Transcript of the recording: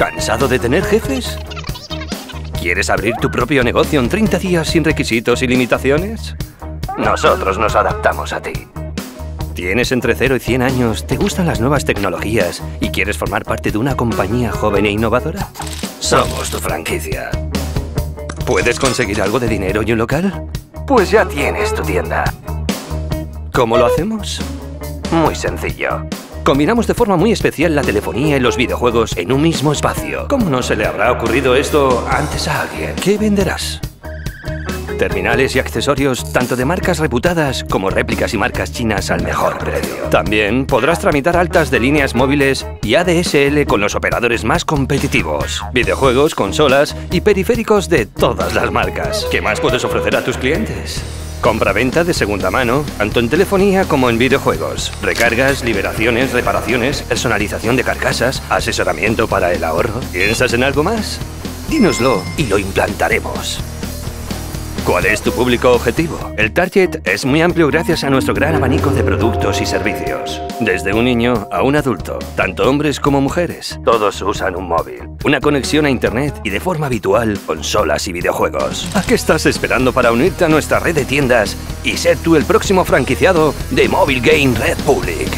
¿Cansado de tener jefes? ¿Quieres abrir tu propio negocio en 30 días sin requisitos y limitaciones? Nosotros nos adaptamos a ti. ¿Tienes entre 0 y 100 años, te gustan las nuevas tecnologías y quieres formar parte de una compañía joven e innovadora? Somos tu franquicia. ¿Puedes conseguir algo de dinero y un local? Pues ya tienes tu tienda. ¿Cómo lo hacemos? Muy sencillo. Combinamos de forma muy especial la telefonía y los videojuegos en un mismo espacio. ¿Cómo no se le habrá ocurrido esto antes a alguien? ¿Qué venderás? Terminales y accesorios tanto de marcas reputadas como réplicas y marcas chinas al mejor precio. También podrás tramitar altas de líneas móviles y ADSL con los operadores más competitivos. Videojuegos, consolas y periféricos de todas las marcas. ¿Qué más puedes ofrecer a tus clientes? Compra-venta de segunda mano, tanto en telefonía como en videojuegos. Recargas, liberaciones, reparaciones, personalización de carcasas, asesoramiento para el ahorro. ¿Piensas en algo más? Dínoslo y lo implantaremos. ¿Cuál es tu público objetivo? El target es muy amplio gracias a nuestro gran abanico de productos y servicios. Desde un niño a un adulto, tanto hombres como mujeres, todos usan un móvil, una conexión a internet y de forma habitual consolas y videojuegos. ¿A qué estás esperando para unirte a nuestra red de tiendas y ser tú el próximo franquiciado de Mobile Game Red Public?